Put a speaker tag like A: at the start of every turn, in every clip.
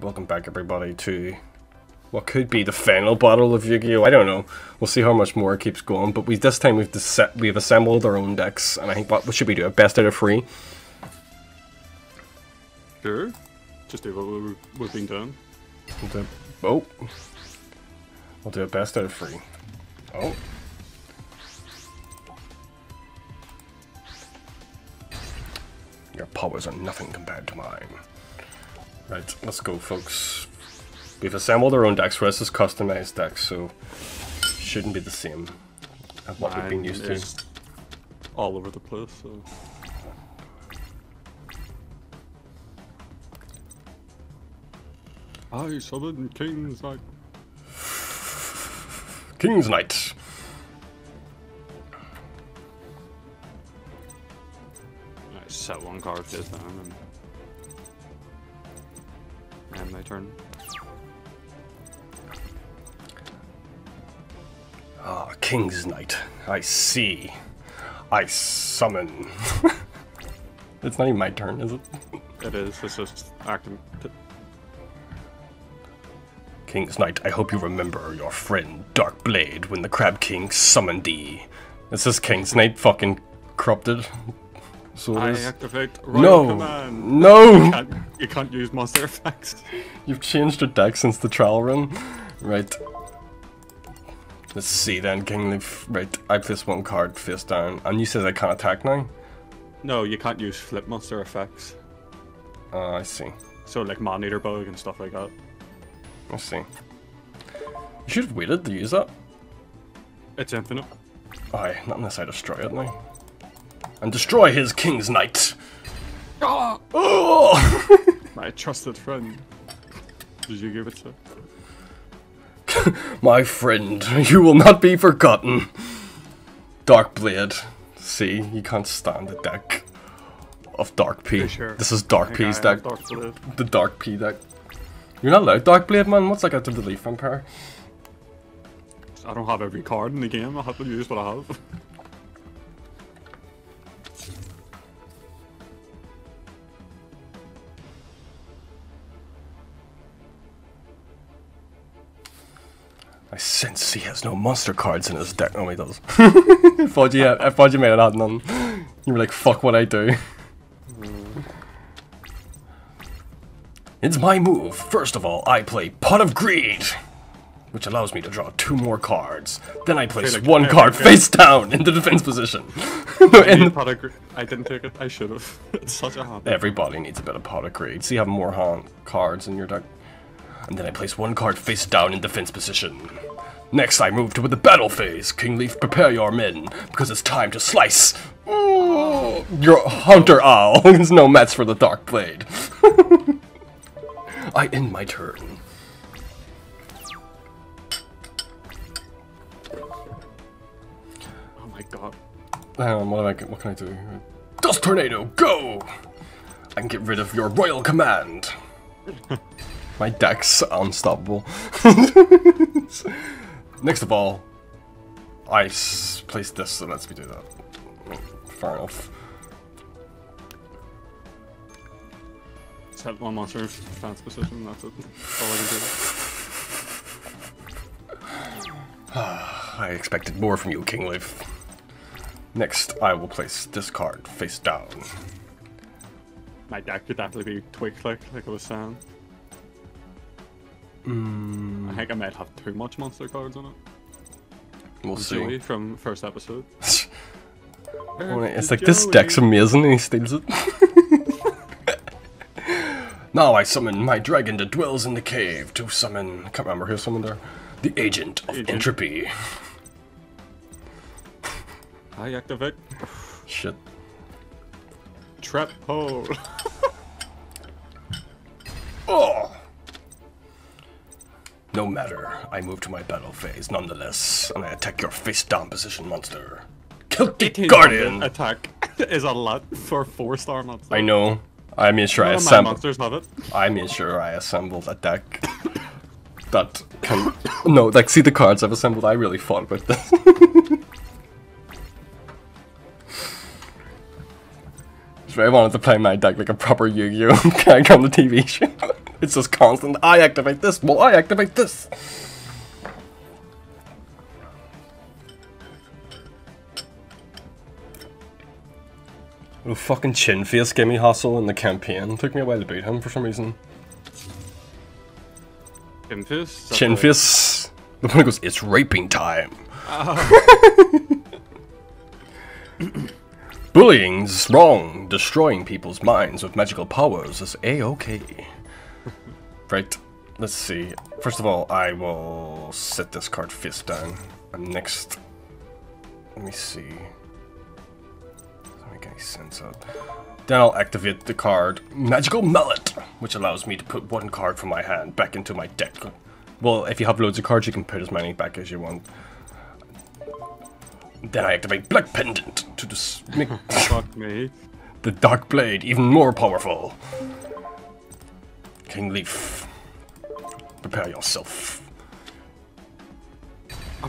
A: Welcome back everybody to what could be the final battle of Yu-Gi-Oh! I don't know. We'll see how much more it keeps going, but we this time we've we've assembled our own decks, and I think what, what should we do? Best out of three?
B: Sure. Just do what we- we've been doing.
A: We'll do, oh. We'll do a best out of three. Oh. Your powers are nothing compared to mine. Right, let's go, folks. We've assembled our own decks. For us, is customized decks, so shouldn't be the same as what we've been
B: Mine
A: used to.
B: all over the place. So. I summon kings like
A: King's Knight.
B: I set one card face down and my turn.
A: Ah, King's Knight. I see. I summon. it's not even my turn, is it?
B: It is. It's just acting.
A: King's Knight, I hope you remember your friend Dark Blade when the Crab King summoned thee. This is King's Knight fucking corrupted. So
B: I
A: is.
B: activate Royal
A: No!
B: Command. You
A: No!
B: can't, you can't use monster effects.
A: You've changed your deck since the trial run. Right. Let's see then, King Leaf. Right, I place one card face down. And you said I can't attack now?
B: No, you can't use flip monster effects.
A: Uh, I see.
B: So like Man Eater Bug and stuff like that.
A: I see. You should have waited to use that.
B: It's infinite.
A: Aye, not unless I destroy it now. And destroy his King's Knight!
B: Ah!
A: Oh!
B: My trusted friend. Did you give it to?
A: My friend, you will not be forgotten. Dark Blade. See, you can't stand the deck of Dark P.
B: Sure?
A: This is Dark P's deck.
B: Dark.
A: The Dark P deck. You're not allowed Dark Blade, man. What's like after the Leaf Vampire?
B: I don't have every card in the game. I have to use what I have.
A: I sense he has no monster cards in his deck. No, he does. I thought you, had, I thought you may have had none. You were like, fuck what I do. It's my move. First of all, I play Pot of Greed, which allows me to draw two more cards. Then I place
B: like
A: one card face down in the defense position. no,
B: need pot of I didn't take it. I should have. it's such a habit.
A: Everybody needs a bit of pot of greed. So you have more hand cards in your deck. And then I place one card face down in defense position. Next, I move to the battle phase. King Leaf, prepare your men, because it's time to slice. Your Hunter Owl. is no match for the Dark Blade. I end my turn.
B: Oh my god.
A: Hang what, am I, what can I do? Dust Tornado, go! I can get rid of your royal command. My deck's unstoppable. Next of all, I s- place this, so lets me do that. Fair enough.
B: Set one monster stance position. That's it. All I can do.
A: I expected more from you, King Leaf. Next, I will place this card face down.
B: My deck could definitely be tweaked, like like I was saying.
A: Hmm.
B: I think I might have too much monster cards on it.
A: We'll
B: Joey
A: see.
B: from first episode.
A: It's like, this deck's amazing, and he steals it. now I summon my dragon that dwells in the cave to summon. I can't remember who summoned there. The agent of
B: Agent.
A: entropy.
B: I activate
A: Shit.
B: trap hole.
A: Oh! No matter, I move to my battle phase nonetheless, and I attack your face down position monster. Celtic Guardian!
B: attack is a lot for four star monsters.
A: I know. I made sure I
B: None my
A: assembled.
B: monsters have it.
A: I made sure I assembled a deck that can. No, like, see the cards I've assembled? I really thought about this. I wanted to play my deck like a proper Yu-Gi-Oh character on the TV show. It's just constant. I activate this. Well, I activate this. Oh, fucking chin face gave me hustle in the campaign. Took me a while to beat him for some reason.
B: Chin face?
A: Chin face. The one who goes, it's raping time. Bullying's wrong. Destroying people's minds with magical powers is a-okay. Right, let's see. First of all, I will set this card face down. And next, let me see. Doesn't make any sense. Of. Then I'll activate the card Magical Mallet, which allows me to put one card from my hand back into my deck. Well, if you have loads of cards, you can put as many back as you want. Then I activate Black Pendant to just make
B: Fuck me.
A: the Dark Blade even more powerful. King Leaf, prepare yourself.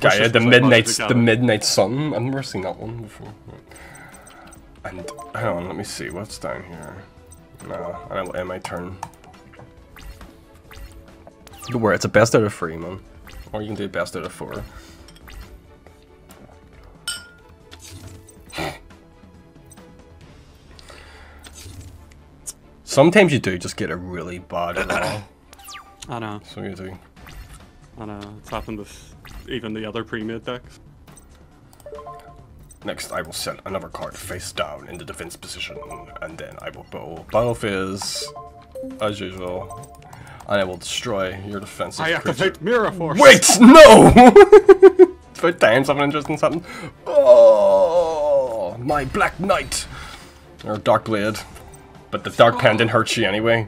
A: Gaia,
B: this
A: the Midnight, the Midnight Sun. I've never seen that one before. And hang on, let me see what's down here. No, and I will end my turn. Don't worry, it's a best out of three, man. Or you can do best out of four. Sometimes you do just get a really bad law,
B: I know,
A: so you do.
B: I know. It's happened with even the other pre-made decks.
A: Next, I will set another card face down in the defense position, and then I will bow Battle Phase, as usual, and I will destroy your defense.
B: I
A: creature.
B: activate Mirror Force!
A: Wait, no! it's about time something interesting something. Oh, my Black Knight! Or Dark Blade. But the Dark Pan didn't hurt you anyway.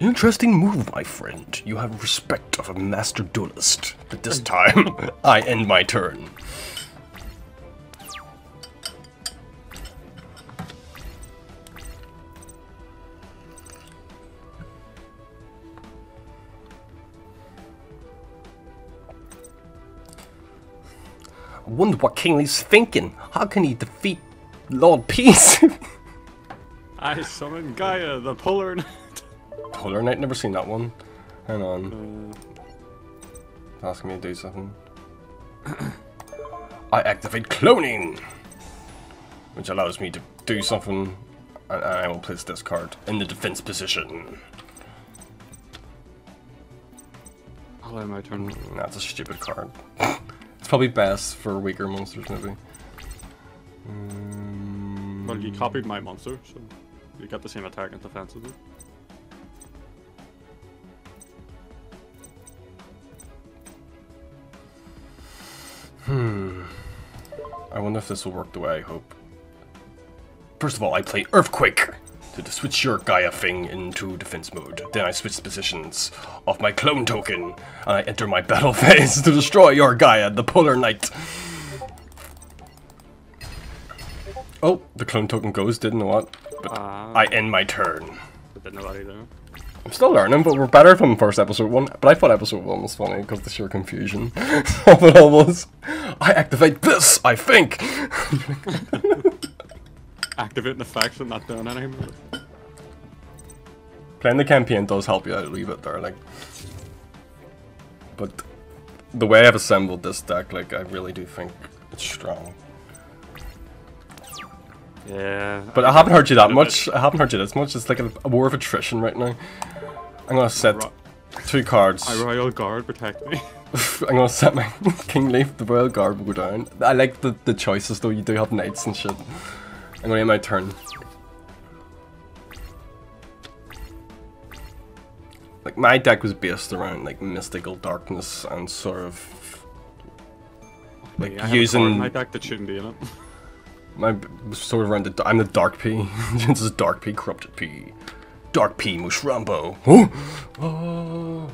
A: Interesting move, my friend. You have respect of a master duelist. But this time, I end my turn. I wonder what Kingsley's thinking. How can he defeat Lord Peace?
B: I summon Gaia, the Knight.
A: Polar Knight, never seen that one. Hang on.
B: Uh,
A: asking me to do something. I activate cloning, which allows me to do something, and I will place this card in the defense position.
B: End my turn.
A: That's a stupid card. it's probably best for weaker monsters, maybe. Mm,
B: Well, you copied my monster, so you got the same attack and defense as it.
A: I wonder if this will work the way I hope. First of all, I play Earthquake to switch your Gaia thing into defense mode. Then I switch positions of my clone token, and I enter my battle phase to destroy your Gaia, the Polar Knight. Oh, the clone token goes, didn't know what. But
B: Ah.
A: I end my turn.
B: But didn't know that either.
A: I'm still learning, but we're better from first episode one. But I thought episode one was funny because the sheer confusion of it all was. I activate this, I think.
B: Activating effects and not doing anything.
A: Playing the campaign does help you out a wee bit there, like. But the way I've assembled this deck, like, I really do think it's strong.
B: Yeah.
A: But I haven't heard you that
B: Bit
A: much. I haven't heard you this much. It's like a, a war of attrition right now. I'm gonna set
B: Ro-
A: two cards.
B: My Royal Guard protect me.
A: I'm gonna set my King Leaf, the Royal Guard will go down. I like the, the choices though, you do have knights and shit. I'm gonna end my turn. Like my deck was based around like mystical darkness and sort of like
B: Yeah, I have a card in
A: using
B: my deck that shouldn't be in it.
A: my sort of around the I'm the Dark P. this is Dark P, Corrupted P. Dark P Mushrambo. Oh! oh.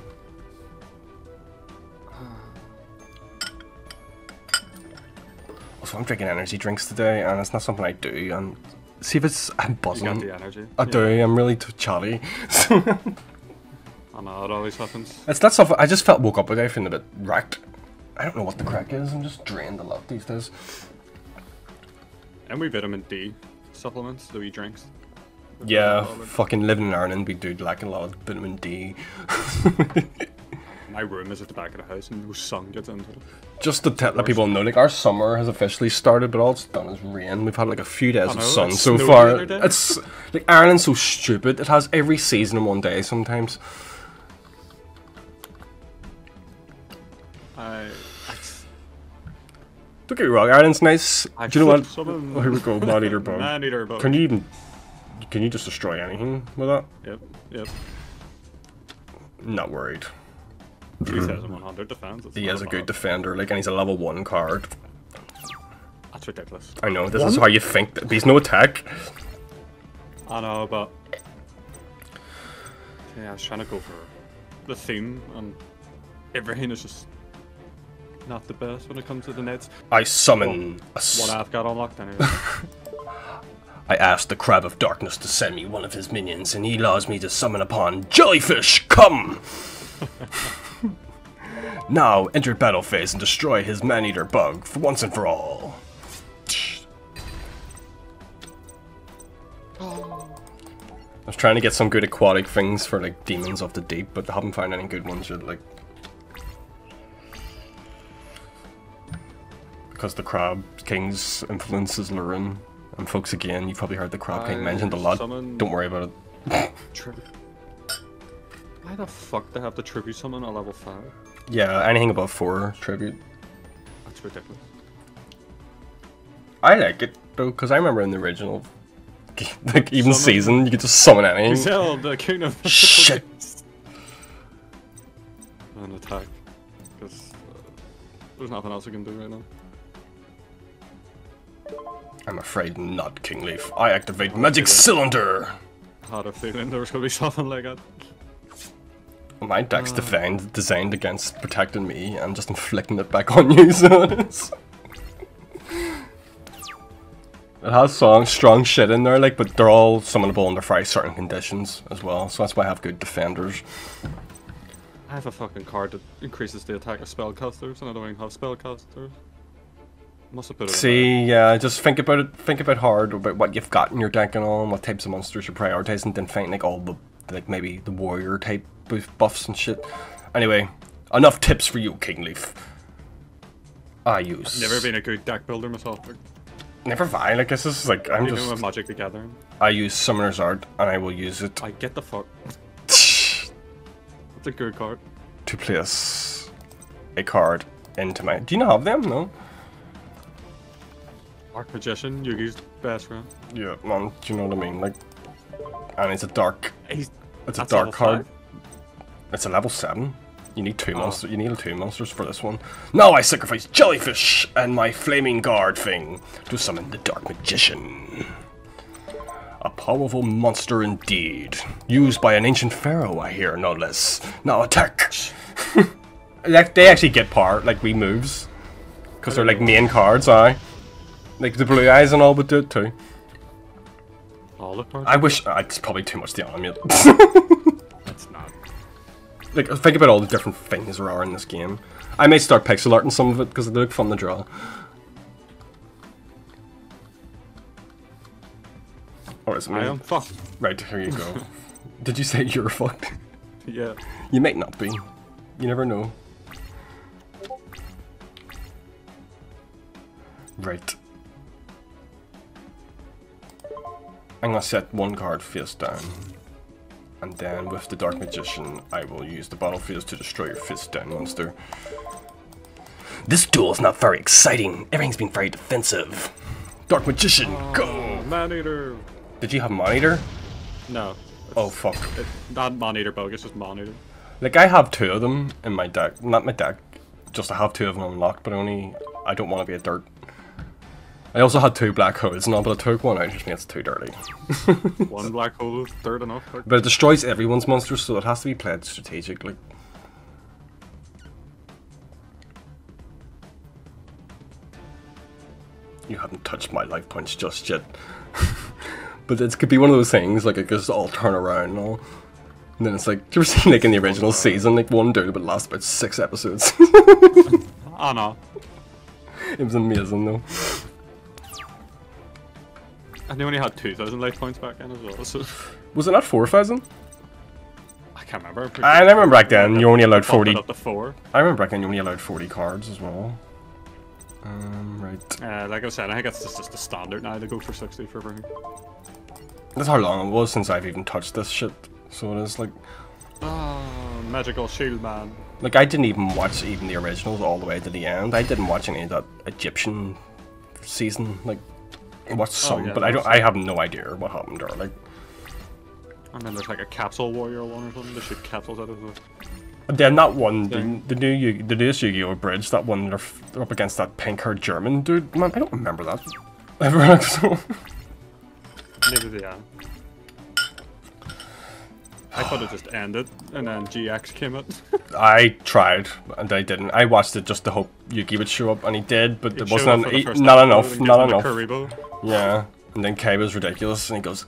A: Uh. Also, I'm drinking energy drinks today, and it's not something I do. And see if it's I'm
B: You got
A: buzzing.
B: the energy.
A: I
B: Yeah.
A: do. I'm really too chatty.
B: I know, it always happens.
A: it's not something. I just felt woke up today feeling a bit wrecked. I don't know what the crack is. I'm just drained a lot these days.
B: And we vitamin D supplements, the wee drinks.
A: Yeah, fucking living in Ireland, we do like a lot of vitamin D.
B: My room is at the back of the house and no sun gets into it.
A: Just to let people know, like our summer has officially started, but all it's done is rain. We've had like a few days
B: I
A: of sun so far. It's like Ireland's so stupid. It has every season in one day sometimes.
B: I, I,
A: Don't get me wrong, Ireland's nice.
B: I
A: Do you know what? Oh, here we go, man eater bug.
B: Man eater bug.
A: Can you even? Can you just destroy anything with that?
B: Yep, yep.
A: Not worried.
B: He says I'm 100 defense.
A: He
B: not
A: is a good
B: bad.
A: defender, like, and he's a level one card.
B: That's ridiculous.
A: I know this is how you think. That, he's no attack.
B: I know, but yeah, I was trying to go for the theme, and everything is just not the best when it comes to the nets.
A: I summon a s-
B: What I've got unlocked anyway.
A: I asked the Crab of Darkness to send me one of his minions, and he allows me to summon upon Jellyfish. Come! now enter battle phase and destroy his man-eater bug for once and for all. I was trying to get some good aquatic things for like demons of the deep, but I haven't found any good ones yet. Like because the Crab King's influence is Lurin. And folks, again, you've probably heard the Crab King
B: I
A: mentioned a lot.
B: summon-
A: Don't worry about it.
B: Why the fuck they have the tribute summon at level 5?
A: Yeah, anything above four tribute.
B: That's ridiculous.
A: I like it though, because I remember in the original, like even
B: Summon-
A: season, you could just summon anything.
B: Gazelle, the king of
A: Shit.
B: And attack. Because uh, there's nothing else we can do right now.
A: I'm afraid not, King Leaf. I activate Magic Cylinder.
B: I had a feeling there was going to be something like that.
A: My deck's uh. defined, designed against protecting me. I'm just inflicting it back on you, so it's... It has strong, strong shit in there, like, but they're all summonable under five certain conditions as well. So that's why I have good defenders.
B: I have a fucking card that increases the attack of spellcasters, and I don't even have spellcasters. Must have put it
A: See, yeah, just think about it. Think about hard about what you've got in your deck and all, and what types of monsters you're prioritizing. Then find like all the like maybe the warrior type buff- buffs and shit. Anyway, enough tips for you, King Leaf. I use
B: there. Never been a good deck builder myself.
A: Never mind. Like this is like I'm
B: with
A: just
B: Magic the Gathering.
A: I use Summoner's Art and I will use it
B: I get the fuck. It's a good card.
A: to place a card into my. Do you not have them? No.
B: Dark Magician, Yugi's best friend.
A: Yeah, man. Do you know what I mean? Like, and it's a dark
B: He's
A: It's a dark card. It's a level seven. You need two
B: Oh.
A: monsters. You need two monsters for this one. Now I sacrifice jellyfish and my flaming guard thing to summon the dark magician. A powerful monster indeed, used by an ancient pharaoh. I hear, no less. Now attack. they actually get power, like we moves, because they're like main cards. I like the blue eyes and all, but do it too.
B: all the cards.
A: I wish uh, it's probably too much to animate.
B: It's not.
A: like think about all the different things there are in this game. I may start pixel arting some of it because they look fun to draw. Or is it me?
B: I am fucked.
A: Right, here you go. Did you say you're fucked?
B: Yeah.
A: You might not be. You never know. Right. I'm gonna set one card face down. And then with the Dark Magician, I will use the battlefield to destroy your face down monster. This duel is not very exciting. Everything's been very defensive. Dark Magician, ah, go!
B: Man Eater.
A: Did you have Monitor?
B: No.
A: Oh fuck.
B: It, not Man Eater bug, it's just Man Eater.
A: Like I have two of them in my deck. Not my deck. Just I have two of them unlocked, but only I don't want to be a dirt. I also had two black holes and all, but I took one out just means it's too dirty.
B: One black hole is third enough. Like,
A: But it destroys everyone's monsters, so it has to be played strategically. You haven't touched my life points just yet. but it could be one of those things, like it just all turn around and all. And then it's like, do you ever see like in the original season, like one dude but last about six episodes?
B: ah no.
A: it was amazing though.
B: And they only had 2,000 life points back then as well, so
A: Was it not 4,000?
B: I can't remember.
A: I remember back then you only allowed 40.
B: it up to 4.
A: I remember back then you only allowed 40 cards as well. Um, right.
B: Uh, like I said, I think it's just, just the standard now to go for 60 for everything.
A: That's how long it was since I've even touched this shit. So it is like,
B: Ah, magical shield man.
A: like I didn't even watch even the originals all the way to the end. I didn't watch any of that Egyptian season. Like, Watched some,
B: Oh, yeah,
A: but I don't. I have no idea what happened there. Like,
B: And then there's like a capsule warrior one or something. They shoot capsules out of the.
A: and then that one, the,
B: Thing.
A: the new Yu- the newest Yu-Gi-Oh bridge, that one they're, they're up against that pink-haired German dude. Man, I don't remember that. Ever so.
B: Maybe yeah. I thought it just ended, and then GX came out.
A: I tried, and I didn't. I watched it just to hope Yugi would show up, and he did, but
B: It
A: it wasn't
B: up
A: en-
B: for the
A: he-
B: first
A: not
B: episode
A: enough. Not enough.
B: a
A: Yeah. And then Kai was ridiculous, and he goes,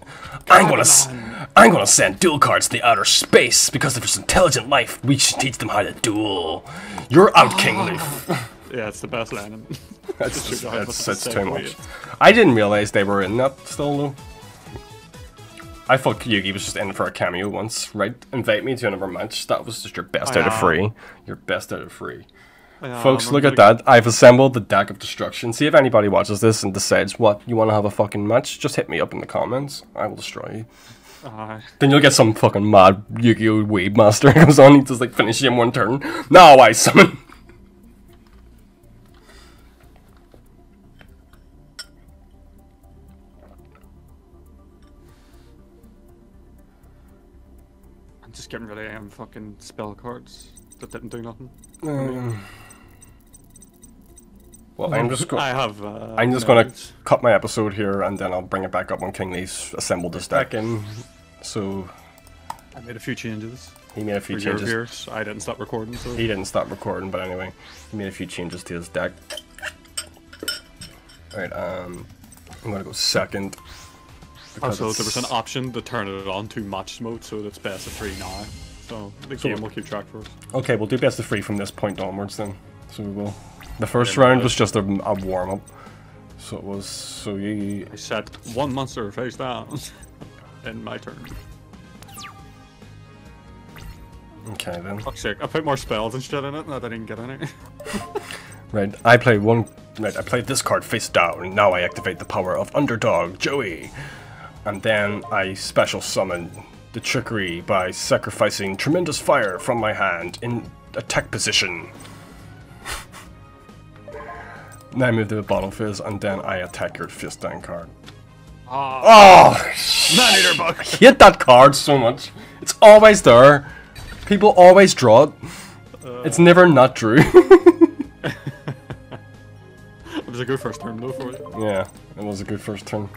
A: "I'm gonna, s- I'm gonna send duel cards to the outer space because if there's intelligent life, we should teach them how to duel. You're out, King oh. Leaf."
B: Yeah, it's the best line.
A: That's,
B: Just
A: that's, that's too much. I didn't realize they were in that still though. I thought Yugi was just in for a cameo once, right? Invite me to another match. That was just your best out of three. Your best out of three. Folks, look at that. I've assembled the deck of destruction. See if anybody watches this and decides what you want to have a fucking match. Just hit me up in the comments. I will destroy you.
B: Aye.
A: Then you'll get some fucking mad Yu-Gi-Oh! Weeb master comes on. He just like finish you in one turn. Now I summon.
B: Just getting rid of um, fucking spell cards that didn't do nothing.
A: Um, well, I'm just going.
B: I have. Uh,
A: I'm just gonna cut my episode here, and then I'll bring it back up when King Lee's assembled his deck in. So
B: I made a few changes.
A: he made a few
B: your
A: changes.
B: viewers, I didn't stop recording, so
A: He didn't stop recording, but anyway, he made a few changes to his deck. Alright, um, I'm gonna go second. Because
B: also there was an option to turn it on to match mode, so it's best of three now. So the
A: So-
B: game will keep track for us.
A: Okay, we'll do best of three from this point onwards then. So we will. The first
B: didn't
A: round was just a, a warm up. So it was. So you.
B: I set one monster face down. in my turn.
A: Okay then.
B: Fuck's sake, I put more spells and shit in it, and I didn't get any.
A: Right, I play one. Right, I played this card face down, and now I activate the power of Underdog Joey. And then I special summon the trickery by sacrificing tremendous fire from my hand in attack position. then I move to the bottle phase, and then I attack your fist down card.
B: Ah,
A: Oh,
B: man eater bug!
A: I hate that card so much. It's always there. People always draw it. It's never not true.
B: It was a good first turn though for you.
A: Yeah, it was a good first turn.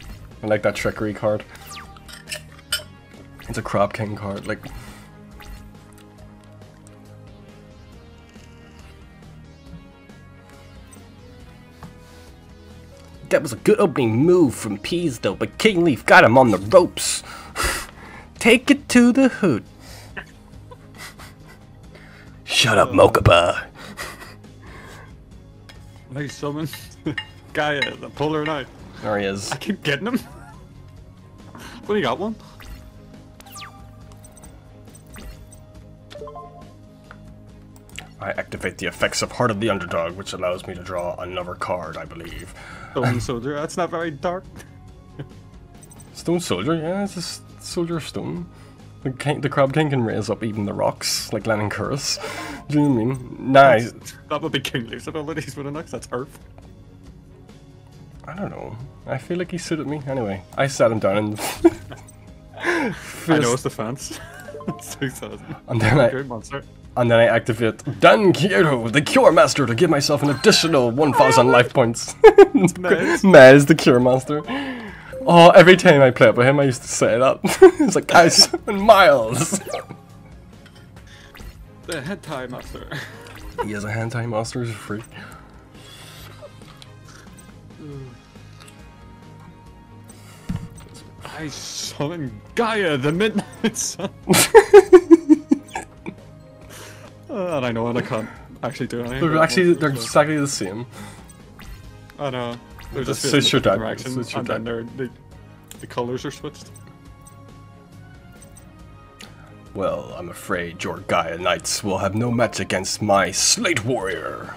A: I like that trickery card. It's a crab king card, like That was a good opening move from Peas though, but King Leaf got him on the ropes. Take it to the hood. Shut up, Mokuba.
B: Nice summon. Gaia, the polar knight.
A: There he is.
B: I keep getting him. Well, you got one.
A: I activate the effects of Heart of the Underdog, which allows me to draw another card, I believe.
B: Stone soldier. That's not very dark.
A: Stone Soldier, yeah, it's a soldier of stone. The, king, the Crab King can raise up even the rocks, like Lennon Curtis. Do you know what I mean? Nice.
B: That would be King Leaf's abilities with the next. That's Earth.
A: I don't know. I feel like he suited me. Anyway, I sat him down and.
B: I know it's defense. it's 2000.
A: and then I
B: Good monster.
A: and then I activate Dian Keto, the Cure Master, to give myself an additional 1,000 life points.
B: Nice.
A: Mez, the Cure Master. Oh, every time I play it with him, I used to say that. it's like, guys, and Miles.
B: The tie master.
A: he is a hentai master, he's a freak.
B: I summon Gaia, the Midnight Sun. Uh, and I know, and I can't actually do anything.
A: They're actually, they're exactly the same.
B: I know. They're just
A: Suits your deck,
B: directions,
A: suits your
B: and then they, The colors are switched.
A: Well, I'm afraid your Gaia Knights will have no match against my Slate Warrior.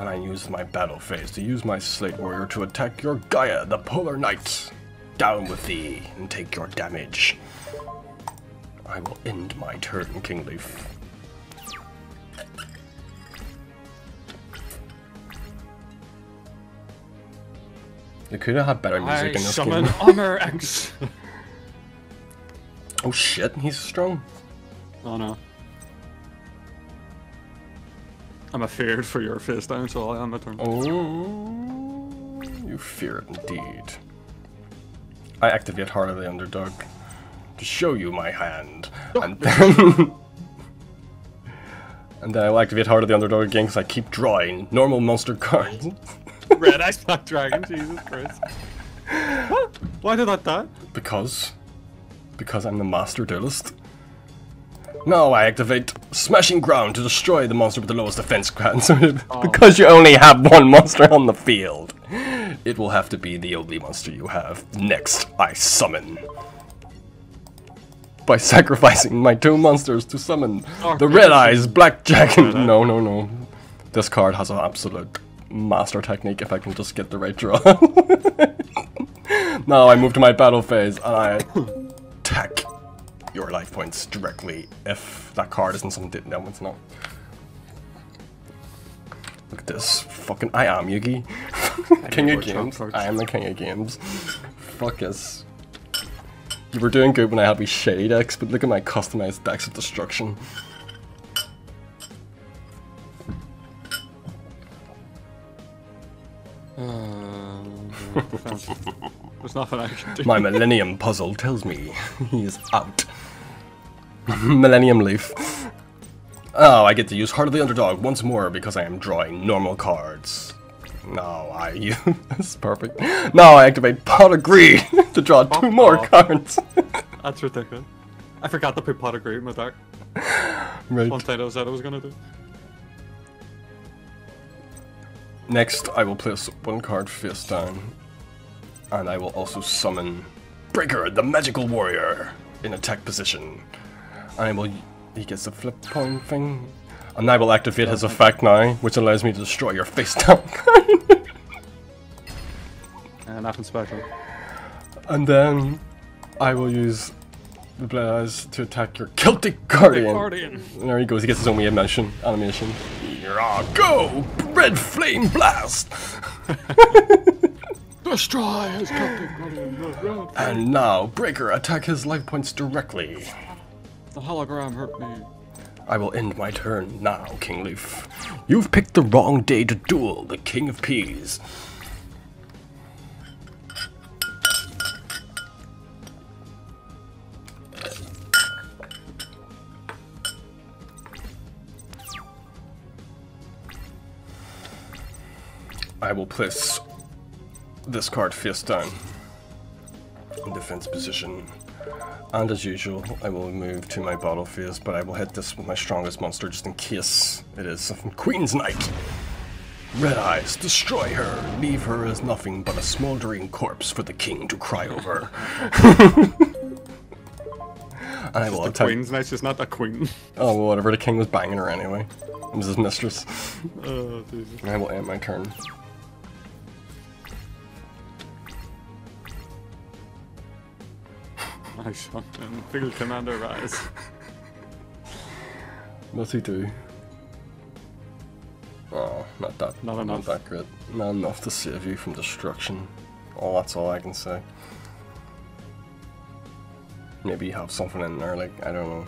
A: And I use my battle phase to use my Slate Warrior to attack your Gaia, the Polar Knight. Down with thee and take your damage. I will end my turn, Kingleaf. They could have had better music
B: I
A: in this
B: summon
A: game.
B: Armor X.
A: Oh shit, he's strong.
B: oh no. I'm afeared for your face down, so I am a turn.
A: Oh, you fear it indeed. I activate Heart of the Underdog to show you my hand, oh. and then and then I activate Heart of the Underdog again because I keep drawing normal monster cards.
B: Red Eyes Black Dragon, Jesus Christ. What? Why did that die?
A: because because I'm the master duelist. Now I activate Smashing Ground to destroy the monster with the lowest defense ground. So oh. because you only have one monster on the field, it will have to be the only monster you have. Next, I summon. By sacrificing my two monsters to summon
B: Oh,
A: the. Red Eyes Black Dragon. No, no, no. This card has an absolute master technique if I can just get the right draw. now I move to my battle phase and I attack your life points directly if that card isn't something no one's not. Look at this. Fucking I am Yugi. king of games.
B: cards.
A: I am the king of games. Fuck yes. You were doing good when I had me shady decks, but look at my customized decks of destruction.
B: Uh. There's nothing I can do.
A: My Millennium puzzle tells me he is out. Millennium Leaf. Oh, I get to use Heart of the Underdog once more because I am drawing normal cards. No, I use... This is perfect. Now I activate Pot of Greed to draw two more
B: off.
A: cards.
B: That's ridiculous. I forgot to put pot of great in my deck.
A: right.
B: One thing I said I was gonna do.
A: Next, I will place one card face down. And I will also summon Breaker, the Magical Warrior, in attack position. And I will... He gets the flip point thing. And I will activate his effect now, which allows me to destroy your face down card.
B: And nothing special.
A: and then I will use the Blade Eyes to attack your Celtic Guardian.
B: Guardian.
A: There he goes, he gets his own wee animation. animation. Here I go! Red Flame Blast!
B: Destroy his Celtic Guardian.
A: And now, Breaker, attack his life points directly.
B: The hologram hurt me.
A: I will end my turn now, King Leaf. You've picked the wrong day to duel the King of Peas. I will place this card face down in defense position. And as usual, I will move to my battle phase, but I will hit this with my strongest monster just in case it is something. Queen's Knight! Red Eyes, destroy her! Leave her as nothing but a smoldering corpse for the king to cry over. and I will
B: The
A: attack.
B: queen's Knight, she's not a queen.
A: Oh, well, whatever, the king was banging her anyway. It was his mistress.
B: oh.
A: I will end my turn.
B: Nice one. And Field Commander Rahz.
A: What's he do? Oh, not that.
B: Not enough.
A: Not that great. Not enough to save you from destruction. Oh, that's all I can say. Maybe you have something in there, like, I don't know.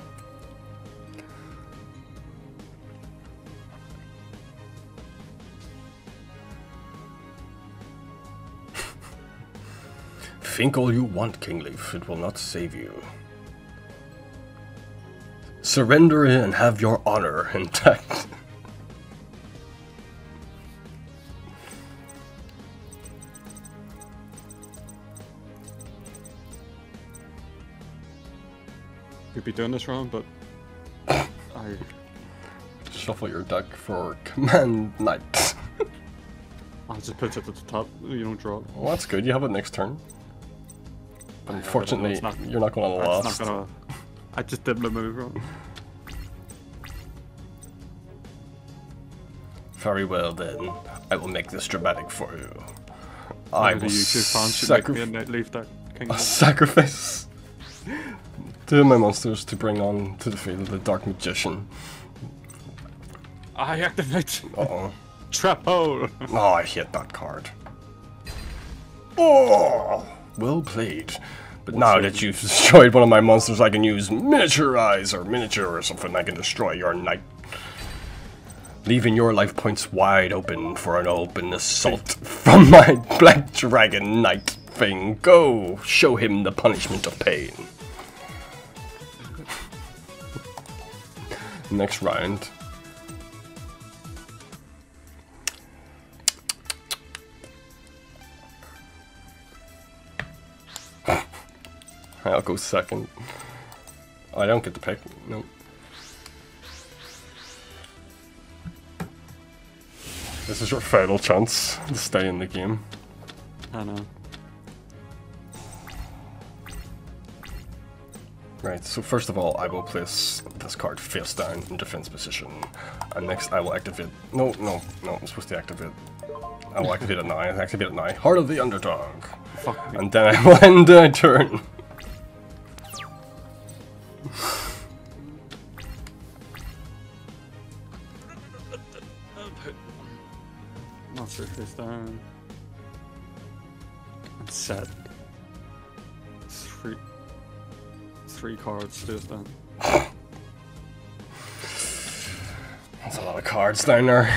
A: Think all you want, Kingleaf, it will not save you. Surrender and have your honor intact.
B: Could be doing this wrong, but I
A: Shuffle your deck for Command Knight.
B: I'll just puts it at the top, you don't drop.
A: Well, that's good. You have it next turn. Unfortunately,
B: not-
A: you're not going to last.
B: not gonna. I just did my move wrong.
A: Very well then. I will make this dramatic for you. I will
B: the YouTube fans should make me a
A: sacrifice.
B: leave that king.
A: sacrifice two of my monsters to bring on to the field of the Dark Magician.
B: I activate
A: Uh oh.
B: trap hole.
A: Oh, I hit that card. Oh, well played. But now that you've destroyed one of my monsters, I can use miniaturize or miniature or something. I can destroy your knight, leaving your life points wide open for an open assault from my black dragon knight thing. Go, show him the punishment of pain. Next round. I'll go second. I don't get to pick. No. This is your final chance to stay in the game.
B: I know.
A: Right, so first of all, I will place this card face down in defense position. And next I will activate... No, no, no, I'm supposed to activate... I will activate it now, I activate it now. Heart of the Underdog.
B: Fuck me.
A: And then I will end my turn.
B: Set. Three. Three cards face down.
A: That's a lot of cards down there.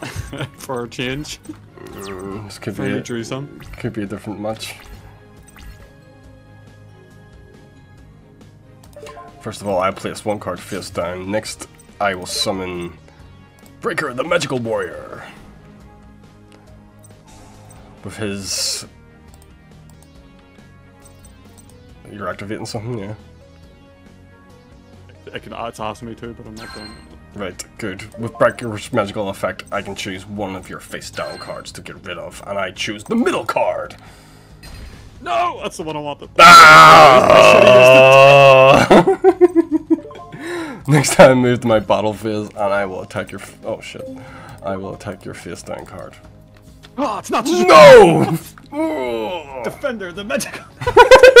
B: For a change.
A: Mm, this could be, a,
B: drew some.
A: could be a different match. First of all, I place one card face down. Next, I will summon Breaker, the Magical Warrior. With his... You're activating something, yeah?
B: It can, it's asking me to, but I'm not going.
A: Right, good. With Breaker's magical effect, I can choose one of your face down cards to get rid of, and I choose the middle card.
B: No! That's the one I wanted.
A: Ah! Next time, I move to my battle phase, and I will attack your. F oh shit! I will attack your face down card.
B: Oh, it's not just
A: No!
B: Defender, the magic.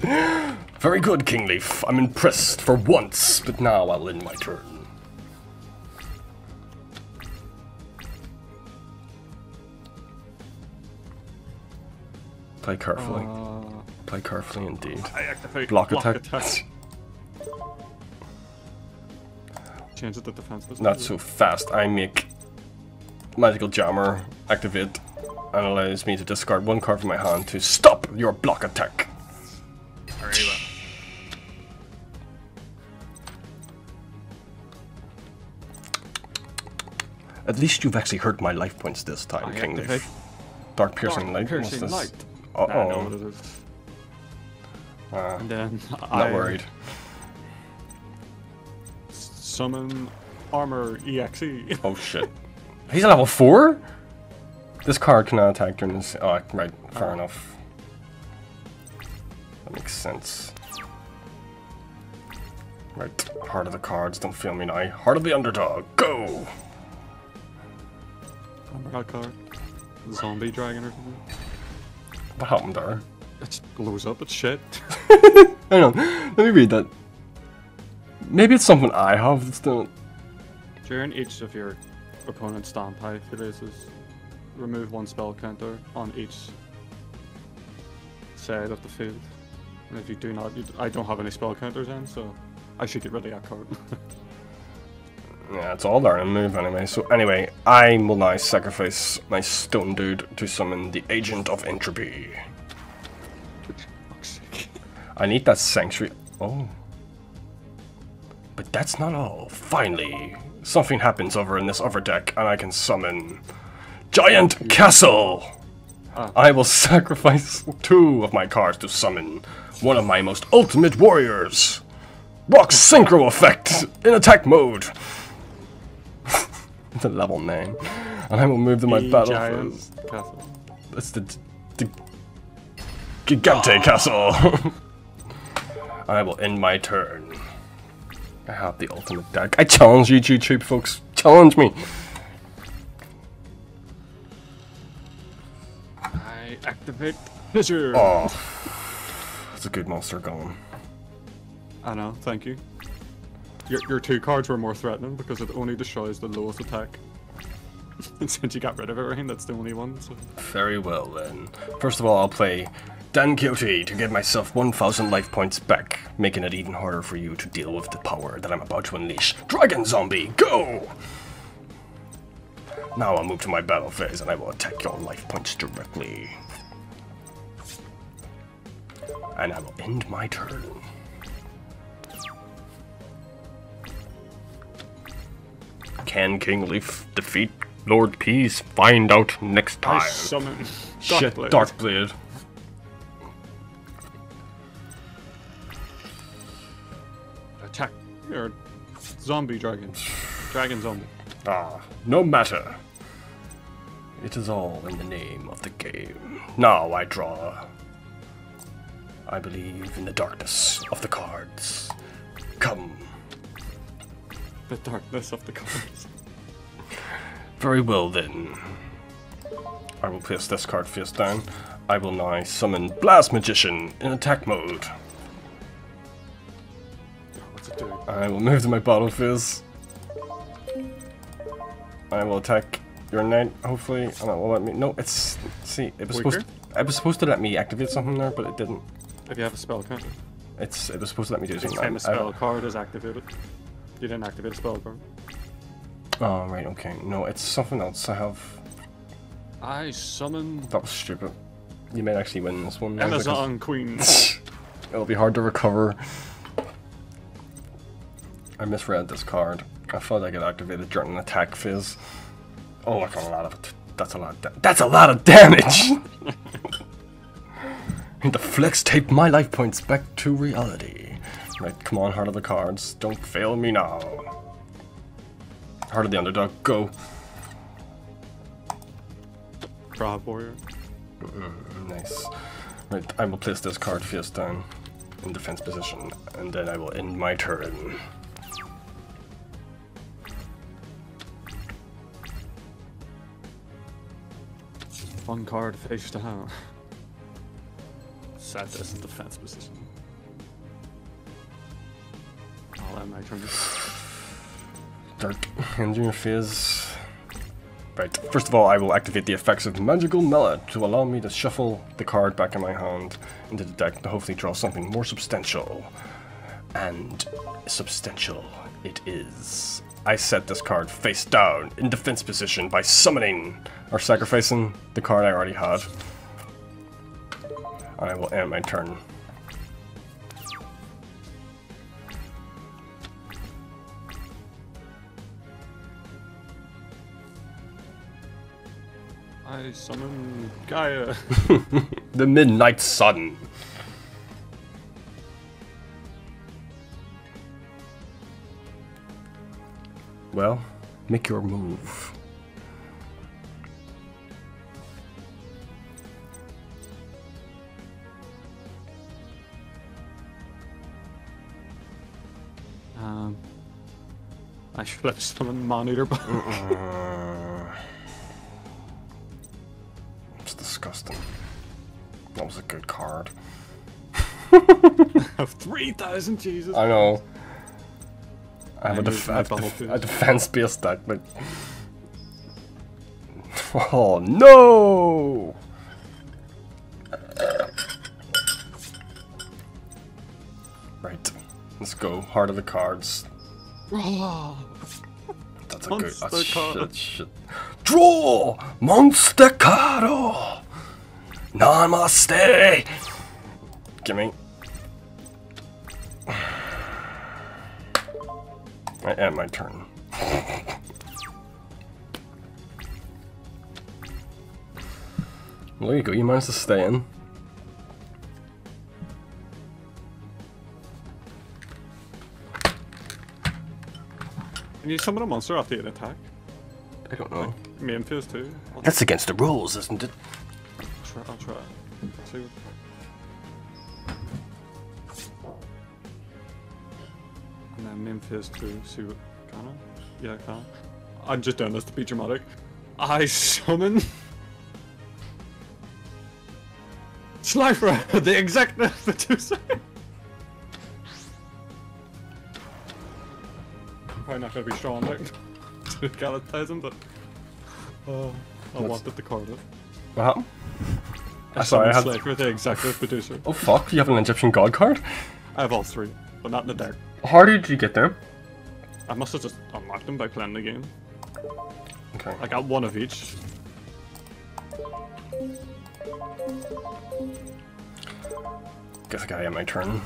A: Very good, Kingleaf. I'm impressed for once, but now I'll end my turn. Play carefully.
B: Uh,
A: Play carefully indeed.
B: Activate
A: Block attack.
B: Change it to defense.
A: Not so fast. I make magical jammer activate and allows me to discard one card from my hand to stop your block attack. At least you've actually hurt my life points this time,
B: I
A: King
B: activate
A: Leaf. Dark piercing
B: Dark
A: light.
B: piercing
A: What's
B: light.
A: this?
B: I know what
A: Uh
B: it is.
A: oh. Uh,
B: And then
A: not
B: I
A: worried.
B: summon armor exe.
A: Oh shit. He's a level 4? This card cannot attack during this. Oh, right. Fair
B: Oh.
A: enough. That makes sense. Right. Heart of the cards. Don't feel me now. Heart of the underdog. Go!
B: Oh Remember that card? Zombie dragon or something.
A: What happened there?
B: It just blows up. It's shit.
A: Hang on. Let me read that. Maybe it's something I have that's doing
B: During each of your opponent's standby phases, remove one spell counter on each side of the field. And if you do not, you, I don't have any spell counters in, so I should get rid of that card.
A: Yeah, it's all there in a move anyway. So anyway, I will now sacrifice my stone dude to summon the Agent of Entropy. I need that sanctuary. Oh. But that's not all. Finally, something happens over in this other deck, and I can summon Giant Castle.
B: Ah.
A: I will sacrifice two of my cards to summon one of my most ultimate warriors. Rock Synchro Effect in attack mode. it's a level 9. And I will move to my
B: The
A: battle
B: castle.
A: That's the, the Gigante Castle. and I will end my turn. I have the ultimate deck. I challenge you, YouTube folks. Challenge me.
B: I activate Fissure.
A: Oh, that's a good monster going.
B: I know, thank you. Your, your two cards were more threatening because it only destroys the lowest attack. and since you got rid of it, Rain, that's the only one. So.
A: Very well then. First of all, I'll play Dian Keto to get myself 1,000 life points back, making it even harder for you to deal with the power that I'm about to unleash. Dragon Zombie, go! Now I'll move to my battle phase and I will attack your life points directly. And I will end my turn. Can King Leaf defeat Lord Peas? Find out next time.
B: I summon
A: Shit,
B: Darkblade.
A: Darkblade.
B: Attack your zombie dragon. Dragon zombie.
A: Ah, no matter. It is all in the name of the game. Now I draw. I believe in the darkness of the cards. Come.
B: The darkness of the cards.
A: Very well then. I will place this card face down. I will now summon Blast Magician in attack mode.
B: What's it doing?
A: I will move to my battle phase. I will attack your knight, hopefully, and it will let me. No, it's. See, it was supposed.
B: Weaker?
A: it was supposed to let me activate something there, but it didn't.
B: If you have a spell card.
A: It's. It was supposed to let me do
B: Each
A: something.
B: time a
A: I-
B: spell card is activated. You didn't activate a spell card.
A: oh right, okay. No, it's something else. I have.
B: I summon
A: That was stupid. You might actually win this one. now because
B: Amazon Queen.
A: It'll be hard to recover. I misread this card. I thought I could activate it during an attack phase. Oh, that's a lot of it. That's a lot. Of that's a lot of damage. and the flex taped my life points back to reality. Right, come on, heart of the cards. Don't fail me now. Heart of the underdog, go.
B: Crab warrior.
A: Mm, nice. Right, I will place this card face down in defense position, and then I will end my turn.
B: One card face down. Set this defense position. I'll end my turn.
A: Dark Engineer Phase. Right, first of all, I will activate the effects of Magical Mallet to allow me to shuffle the card back in my hand into the deck to hopefully draw something more substantial. And substantial it is. I set this card face down in defense position by summoning or sacrificing the card I already had. I will end my turn.
B: I summon Gaia.
A: The Midnight Sun. Well, make your move.
B: Um, I should have summoned Man Eater Bug.
A: Uh, it's disgusting. That was a good card.
B: have 3,000 Jesus.
A: I know. I have
B: I
A: a, def- I have def- a defense based deck, but. Oh no! Go. Heart of the cards. That's a good. That's
B: Monster
A: shit,
B: card.
A: shit. Draw! Monster Caro! Namaste! Gimme. I end my turn. Well, there you go, you managed to stay in.
B: Can you summon a monster after an attack?
A: I don't know.
B: Main phase two. I'll
A: That's against the rules, isn't it?
B: try. I'll try. See. what- And then main phase two. See what can I? Yeah, I can. I'm just doing this to be dramatic. I summon. Slifer, the executive producer. Probably not gonna be strong to galatize him, but uh, I
A: What's-
B: wanted the card.
A: What happened?
B: I
A: sorry, I
B: summoned
A: had-
B: Slifer, the executive producer.
A: Oh fuck, you have an Egyptian god card?
B: I have all three, but not in the deck.
A: How did you get them?
B: I must have just unlocked them by playing the game.
A: Okay.
B: I got one of each.
A: Guess I gotta get my turn.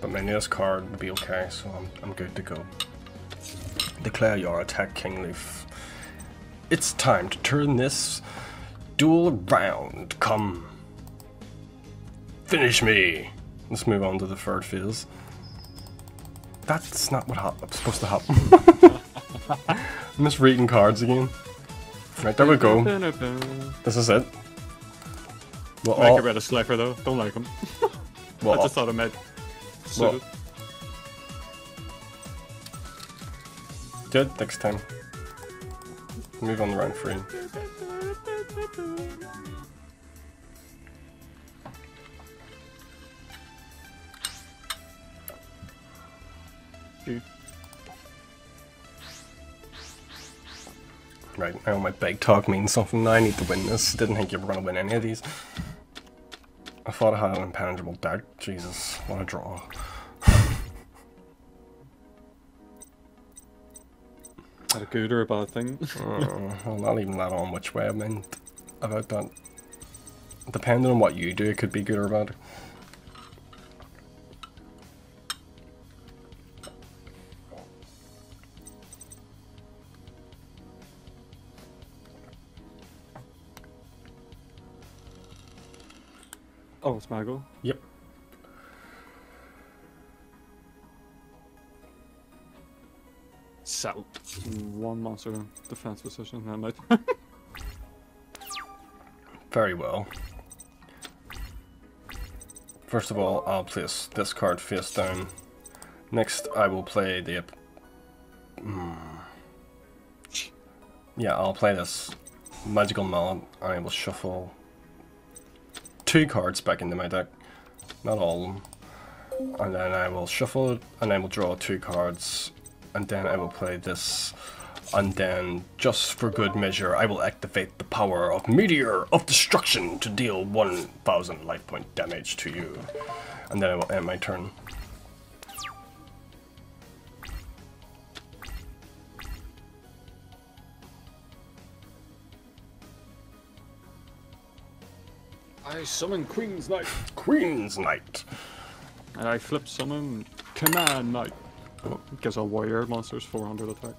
A: But my newest card would be okay, so I'm, I'm good to go. Declare your attack, King Leaf. It's time to turn this duel around. Come. Finish me. Let's move on to the third phase. That's not what hap- supposed to happen. I'm just reading cards again. Right, there we go. This is it. Well, all,
B: it red of Slifer though. Don't like him.
A: well,
B: I just thought I made
A: Well-
B: suited.
A: Good, next time. Move on to round three. Right, now my big talk means something. I need to win this. Didn't think you were gonna win any of these. I thought I had an impenetrable deck. Jesus, what a draw.
B: Not a good or a bad thing.
A: Uh, well, not even that on which way I meant about that. Depending on what you do, it could be good or bad.
B: oh, it's.
A: Yep.
B: Settle. One monster defense position. That might.
A: Very well. First of all, I'll place this card face down. Next, I will play the. Hmm. Yeah, I'll play this magical mallet, and I will shuffle two cards back into my deck. Not all of them. And then I will shuffle it, and I will draw two cards, and then I will play this. And then, just for good measure, I will activate the power of Meteor of Destruction to deal 1000 life point damage to you. And then I will end my turn.
B: I summon Queen's Knight.
A: Queen's Knight.
B: And I flip summon Command Knight. Gives a warrior monsters 400 attack.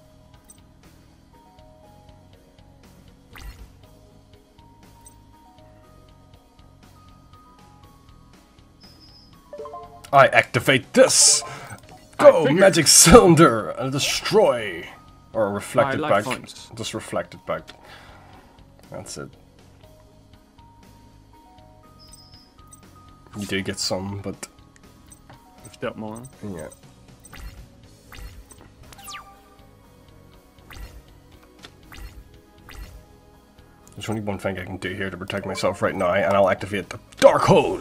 A: I activate this! Go, magic cylinder, and destroy! Or reflect it back.
B: points.
A: Just reflect it back. That's it. You do get some, but
B: If that more.
A: yeah. There's only one thing I can do here to protect myself right now, and I'll activate the Dark Hole!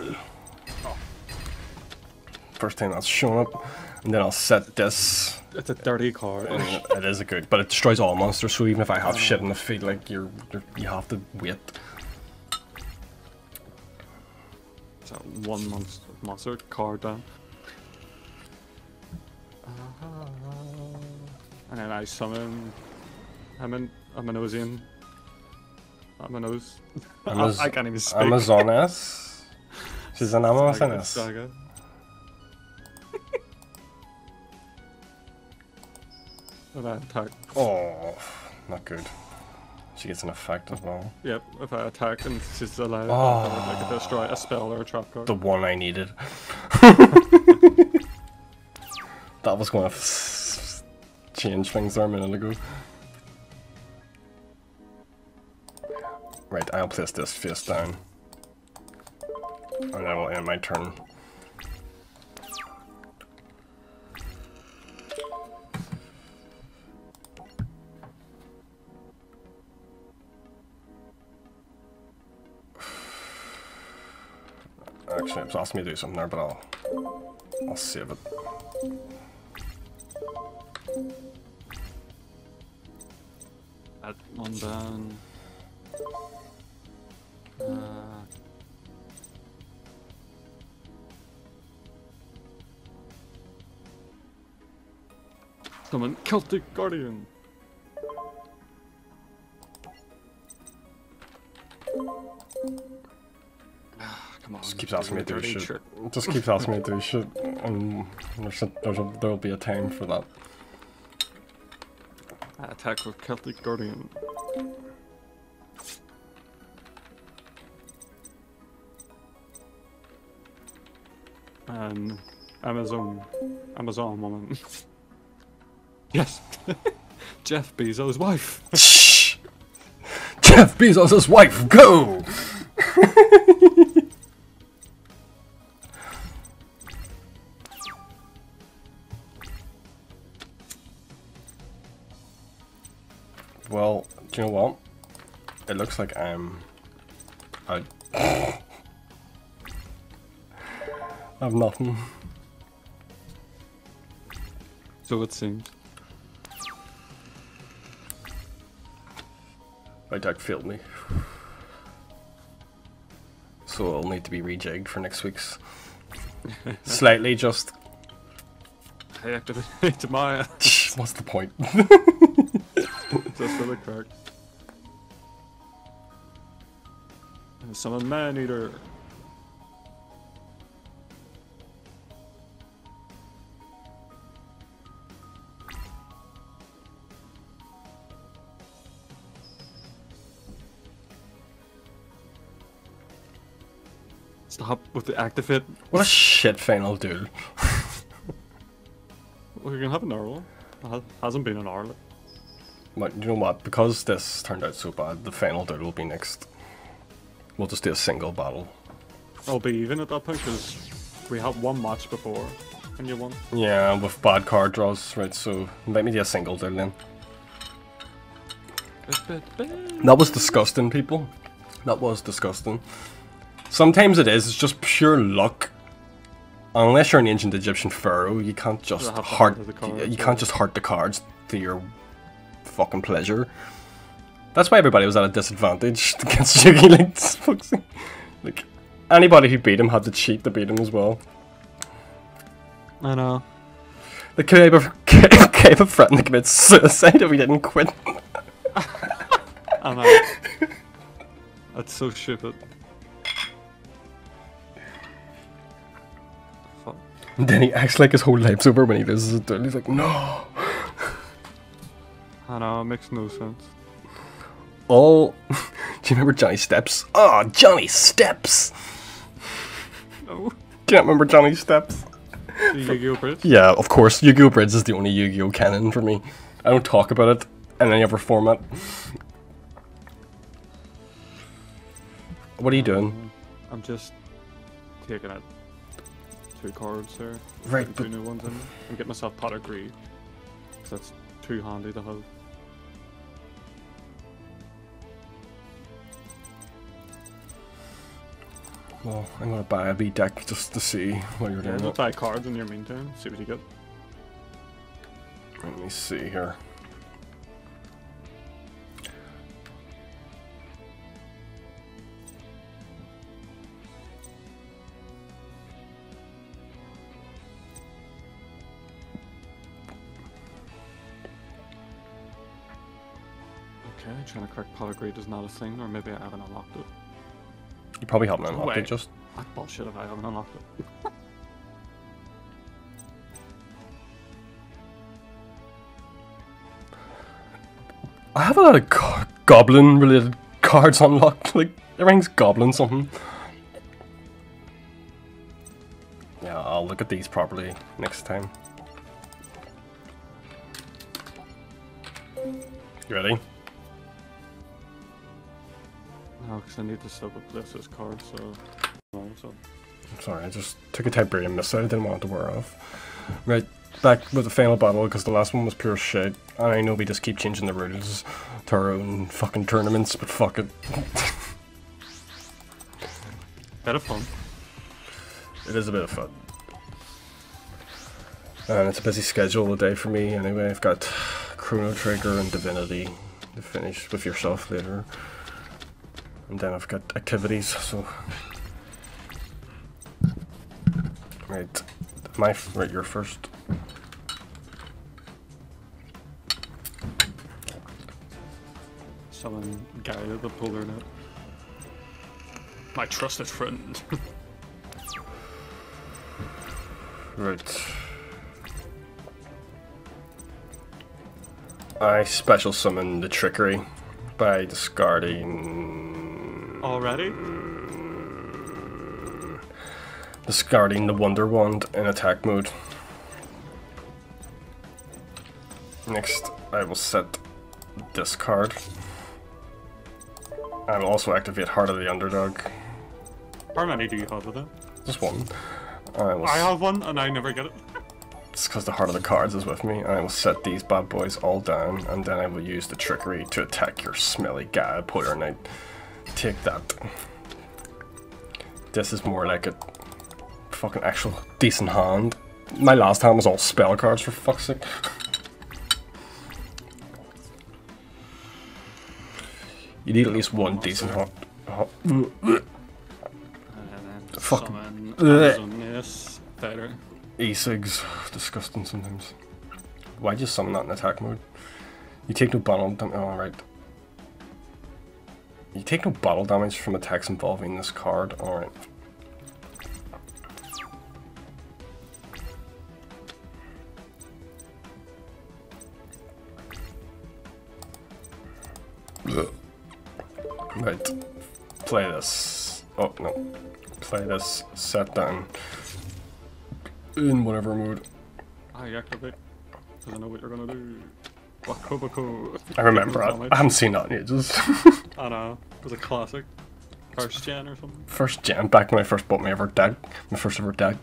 A: First time that's shown up, and then I'll set this.
B: It's a dirty card.
A: it is a good, but it destroys all monsters, so even if I have shit in the field, like, you're, you're you have to wait.
B: It's a one monster, monster card down. Uh-huh. And then I summon Amin Aminosian. Aminos.
A: Amaz-
B: I can't even speak.
A: Amazoness? She's an
B: Sage,
A: Amazoness.
B: Sage. And I attack.
A: Oh, not good. She gets an effect as well.
B: Yep, if I attack and she's alive,
A: Oh.
B: I would like destroy a spell or a trap card.
A: The one I needed. that was going to change things there a minute ago. Right, I'll place this face down. And I will end my turn. Actually, it's asking me to do something there, but I'll I'll save it.
B: Add one down. Summon Celtic Guardian. Ah, Come on.
A: Just keeps asking me to do shit.
B: trick.
A: Just keeps asking me to do shit, and there's a, there's a, there'll be a time for that.
B: Attack with Celtic Guardian. And Amazon, Amazon woman. yes, Jeff Bezos' wife.
A: Shh! Jeff Bezos' wife, go! well, do you know what? It looks like I'm. I. I've nothing.
B: So it seems.
A: My deck failed me. So it'll need to be rejigged for next week's. Slightly, just.
B: I activated my
A: What's the point?
B: just for the crack. And Summon Man Eater. Stop with the activate.
A: what a shit final duel.
B: Well, you can have an Arlo. It hasn't been an Arlo.
A: But you know what? Because this turned out so bad, the final duel will be next. We'll just do a single battle.
B: I'll be even at that point because we had one match before and you won.
A: Yeah, with bad card draws, right? So let me do a single duel then. That was disgusting, people. That was disgusting. Sometimes it is. It's just pure luck. Unless you're an ancient Egyptian pharaoh, you can't just heart.
B: hunt the cards,
A: You can't just heart the cards to your fucking pleasure. That's why everybody was at a disadvantage against Yugi. Like, this fucking- like anybody who beat him had to cheat to beat him as well.
B: I know.
A: The Kaiba Kaiba threatened to commit suicide if he didn't quit.
B: I know. That's so stupid.
A: And then he acts like his whole life's over when he a duel. He's like, no.
B: I know, it makes no sense.
A: All. Do you remember Johnny Steps? Oh, Johnny Steps!
B: No.
A: Do you not remember Johnny Steps?
B: Yu-Gi-Oh! Abridged?
A: Yeah, of course. Yu Gi Oh! Abridged is the only Yu Gi Oh! canon for me. I don't talk about it in any other format. What are you doing?
B: Um, I'm just taking out two cards there.
A: Right, but
B: two new ones in. And get myself Pot of Greed. 'cause that's too handy to have.
A: well, I'm gonna buy a B deck just to see what you're
B: Yeah,
A: doing.
B: buy cards in your meantime, see what you get.
A: Let me see here.
B: Trying to crack Pot of Greed is not a thing, or maybe I haven't unlocked it.
A: You probably haven't unlocked
B: Wait.
A: it just.
B: That bullshit if I haven't unlocked it.
A: I have a lot of go- goblin related cards unlocked. Like, everything's goblin something. Yeah, I'll look at these properly next time. You ready?
B: No, because I need to set up this card, so. No, so.
A: Sorry, I just took a Tiberium missile I didn't want to wear off. Right, back with the final battle because the last one was pure shit. I know we just keep changing the rules to our own fucking tournaments, but fuck it.
B: Bit of fun.
A: it is a bit of fun. And it's a busy schedule today for me anyway. I've got Chrono Trigger and Divinity to finish with yourself later. And then I've got activities, so. Right. My right, you're first.
B: Someone guided the polar net. My trusted friend.
A: Right. I special summon the trickery by discarding
B: Already?
A: discarding the Wonder Wand in attack mode. Next, I will set this card. I will also activate Heart of the Underdog.
B: How many do you have of that?
A: Just one. I will
B: I have one and I never get it.
A: It's because the heart of the cards is with me. I will set these bad boys all down, and then I will use the trickery to attack your smelly guy, Polar Knight. Take that. This is more like a fucking actual decent hand. My last hand was all spell cards, for fuck's sake. You need at least one decent hand.
B: And
A: Fuck.
B: Amazonas.
A: E-cigs, disgusting sometimes. Why'd you summon that in attack mode? You take no battle damage. Oh, right. You take no battle damage from attacks involving this card. Alright. Right. Play this. Oh, no. Play this. Set down. In whatever mood.
B: I activate. Because I know what you're gonna do. Waboku.
A: I remember. I, I haven't seen that in ages.
B: I know. It was a classic. First gen or something.
A: first gen, back when I first bought my ever deck, my first ever deck.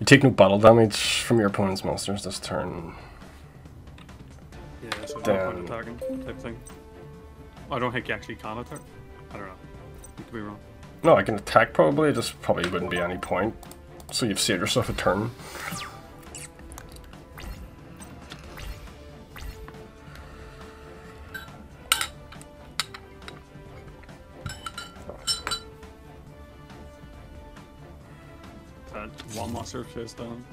A: You take no battle damage from your opponent's monsters this turn.
B: Yeah, so no
A: Damn.
B: point attacking type thing. Oh, I don't think you actually can attack. I don't know. You could be wrong.
A: No, I can attack probably, just probably wouldn't be any point. So you've saved yourself a turn.
B: One monster face down.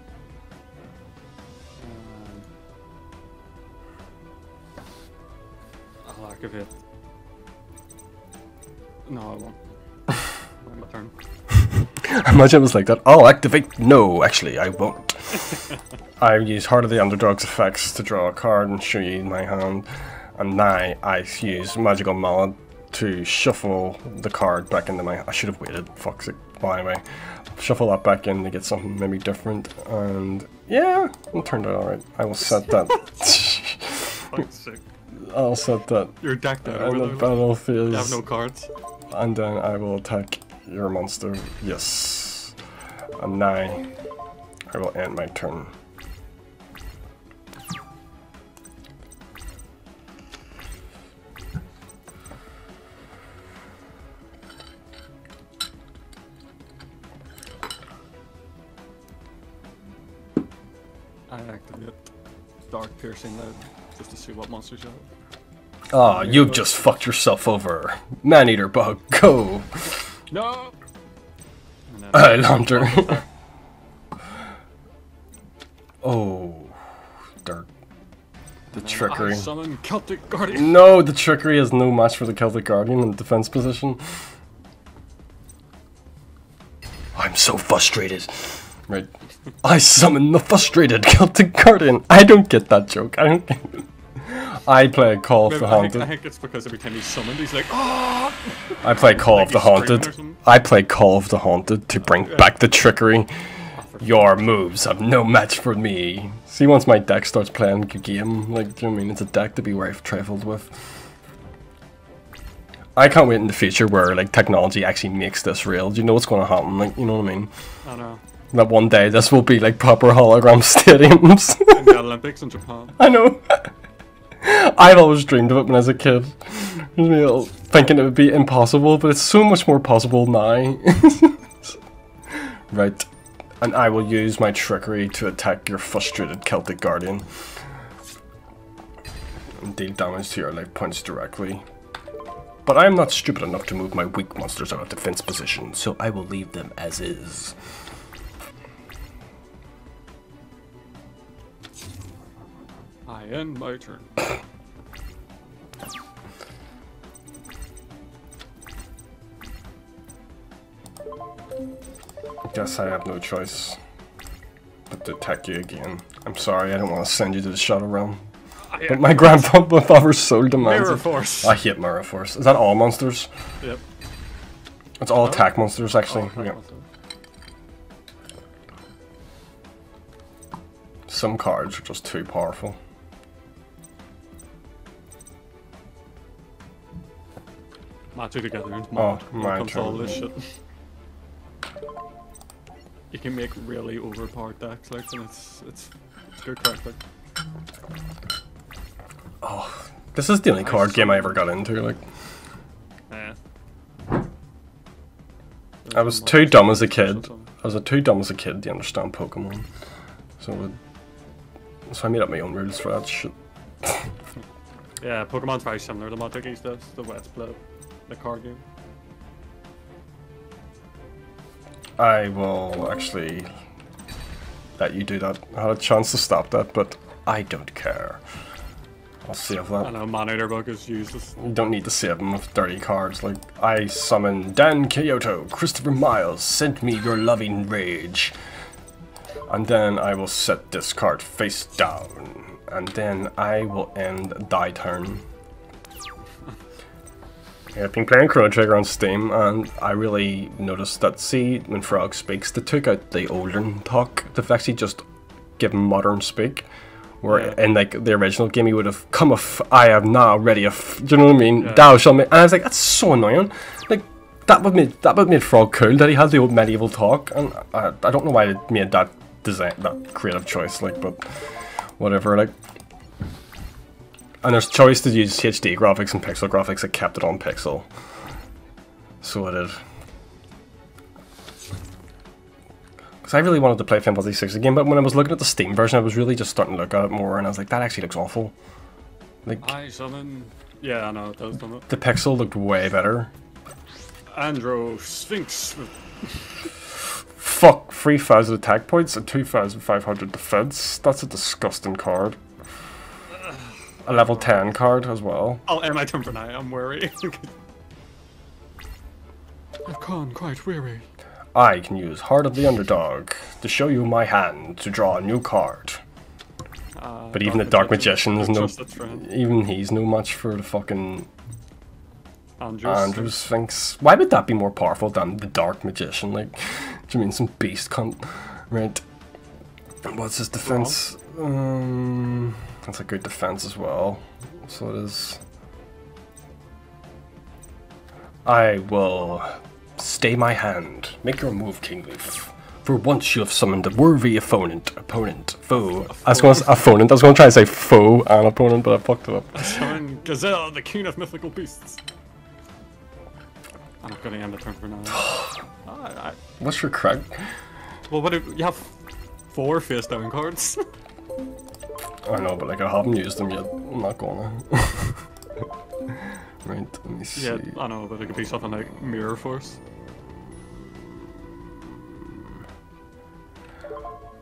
B: Um, I'll activate. No, I won't. my turn.
A: Imagine it was like that. I'll activate. No, actually, I won't. I use Heart of the Underdog's effects to draw a card and show you my hand. And now I use Magical Mallet to shuffle the card back into my. I should have waited. Fuck's it. Well, anyway, shuffle that back in to get something maybe different. And yeah, it turned out alright. I will set that.
B: Fuck's sake.
A: I'll set that
B: You're decked out
A: in
B: over
A: the
B: battlefield.
A: battle phase.
B: You have no cards.
A: And then I will attack your monster. Yes. And now I will end my turn.
B: I activate Dark Piercing Light just to see what monsters you have.
A: Ah, you've just fucked yourself over. Man eater bug, go!
B: No! I
A: I launcher. oh, dark. The trickery.
B: Celtic Guardian.
A: No, the trickery is no match for the Celtic Guardian in the defense position. I'm so frustrated. Right. I summon the frustrated Celtic Guardian. I don't get that joke. I don't get I play Call of
B: Maybe-
A: the
B: I, think,
A: Haunted.
B: I think it's because every time he's summoned, he's like, oh!
A: I play Call
B: like
A: of the
B: he's screaming or
A: Haunted. I play Call of the Haunted to bring
B: Yeah.
A: back the trickery. Your moves have no match for me. See, once my deck starts playing a game, like, do you know what I mean? It's a deck to be very trifled with. I can't wait in the future where, like, technology actually makes this real. Do you know what's going to happen? Like, you know what I mean?
B: I know.
A: That one day this will be, like, proper hologram stadiums.
B: In the Olympics in Japan.
A: I know. I've always dreamed of it when I was a kid. You know, Thinking it would be impossible, but it's so much more possible now. right. And I will use my trickery to attack your frustrated Celtic Guardian. And deal damage to your life points directly. But I am not stupid enough to move my weak monsters out of defense position, so I will leave them as is.
B: I end my turn.
A: Guess I have no choice but to attack you again. I'm sorry, I don't want to send you to the Shadow Realm. But my grandfather's soul demands
B: Mirror. Force.
A: I hate Mirror Force. Is that all monsters?
B: Yep.
A: It's all
B: No?
A: attack monsters, actually.
B: Oh,
A: yeah. Some cards are just too powerful.
B: Together into
A: Oh,
B: mod. it
A: my
B: comes all this shit. You can make really overpowered decks, like, and it's it's it's good crack. Like,
A: This is the only
B: Nice.
A: card game I ever got into. Like,
B: eh.
A: I was too dumb as a kid. I was too dumb as a kid to understand Pokemon. So, it, so I made up my own rules for that shit.
B: Yeah, Pokemon's very similar to Magic East does, the way it's split, the card game.
A: I will actually let you do that. I had a chance to stop that, but I don't care. I'll save that.
B: I know Eater Bug is used as
A: You don't need to save them with dirty cards. Like, I summon Dian Keto, Christopher Miles, send me your loving rage. And then I will set this card face down. And then I will end die turn. Yeah, I've been playing Chrono Trigger on Steam, and I really noticed that, see, when Frog speaks, they took out the olden talk. They've actually just given modern speak. Where
B: Yeah.
A: in like the original game, he would have come of I am now ready. Of do you know what I mean?
B: Yeah.
A: Thou shall make. And I was like, that's so annoying. Like that would make that would make Frog cool that he had the old medieval talk, and I, I don't know why they made that design that creative choice. Like, but whatever. Like, and there's choice to use HD graphics and pixel graphics. I kept it on pixel, so I did. Because I really wanted to play Final Fantasy 6 again, but when I was looking at the Steam version, I was really just starting to look at it more, and I was like, that actually looks awful. Like,
B: I summon. Yeah, I know it does, doesn't it?
A: the pixel looked way better.
B: Androsphinx.
A: Fuck, 3,000 attack points and 2,500 defense. That's a disgusting card. A level 10 card as well.
B: I'll end my turn for now. I'm weary. I've gone quite weary.
A: I can use Heart of the Underdog to show you my hand to draw a new card.
B: Uh,
A: But even the Dark Magician is no. Even he's no match for the fucking
B: Andrews.
A: Andrew Sphinx. Why would that be more powerful than the Dark Magician? Like, do you mean some beast cunt? Right. What's his defense? Um, that's a good defense as well. So it is. I will stay my hand. Make your move, Kingleaf. For once you have summoned a worthy opponent, opponent, foe. I was going to opponent. I was going to try and say foe and opponent, but I fucked it up.
B: Summon Gazelle, the king of mythical beasts. I'm not gonna end the turn for now. I, I,
A: What's your crack?
B: well, what if you have four face down cards?
A: I know, but like I haven't used them yet. I'm not gonna. right, let me see.
B: yeah, I know, but it could be something like Mirror Force.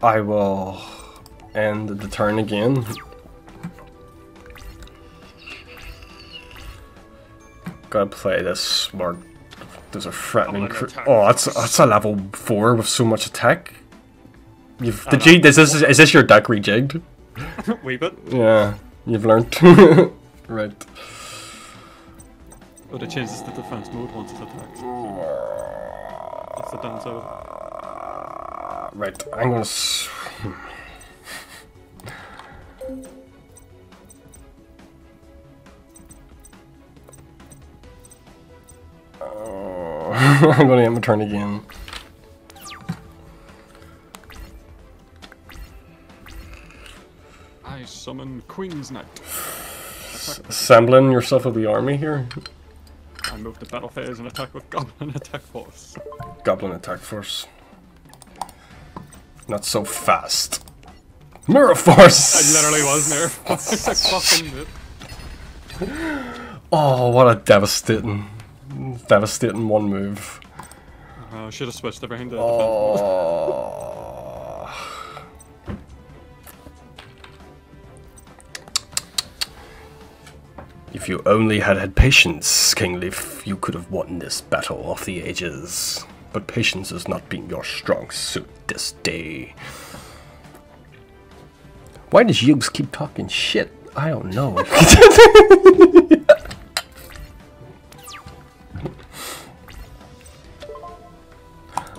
A: I will end the turn again. Gotta play this smart. There's a threatening. Oh, that's that's a level four with so much attack. You've did you? Is this is this your deck rejigged?
B: Wee bit.
A: Yeah, you've learned. right.
B: But it changes the defense mode once it's attacked. That's the downside.
A: right, I'm gonna. S. Oh, I'm gonna end my turn again.
B: Queen's Knight.
A: Assembling yourself of the army here.
B: I move to battle phase and attack with Goblin Attack Force.
A: Goblin attack force. Not so fast. Mirror force!
B: I literally was near. fucking
A: Oh, what a devastating, devastating one move.
B: I uh, should have switched everything to
A: Oh. If you only had had patience, King you could have won this battle of the ages. But patience has not been your strong suit this day. Why does Yugs keep talking shit? I don't know.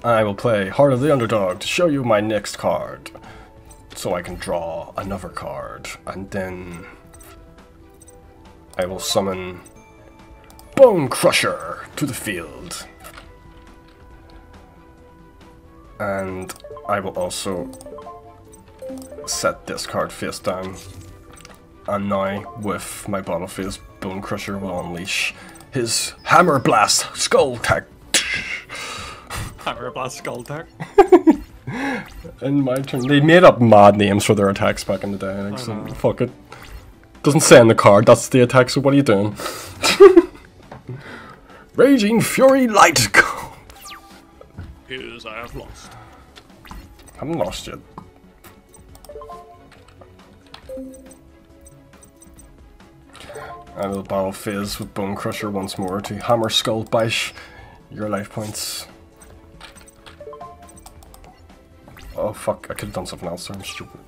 A: I will play Heart of the Underdog to show you my next card. So I can draw another card. And then I will summon Bone Crusher to the field. And I will also set this card face down. And now, with my Battle Phase, Bone Crusher will unleash his Hammer Blast Skull Tech.
B: Hammer Blast Skull Attack.
A: In my turn, they made up mad names for their attacks back in the day. Like, so fuck it. Doesn't say in the card that's the attack. So what are you doing? Raging Fury Light.
B: Is I have lost.
A: I haven't lost yet. I will battle Fizz with Bone Crusher once more to hammer Skull Bash your life points. Oh fuck, I could have done something else I'm stupid.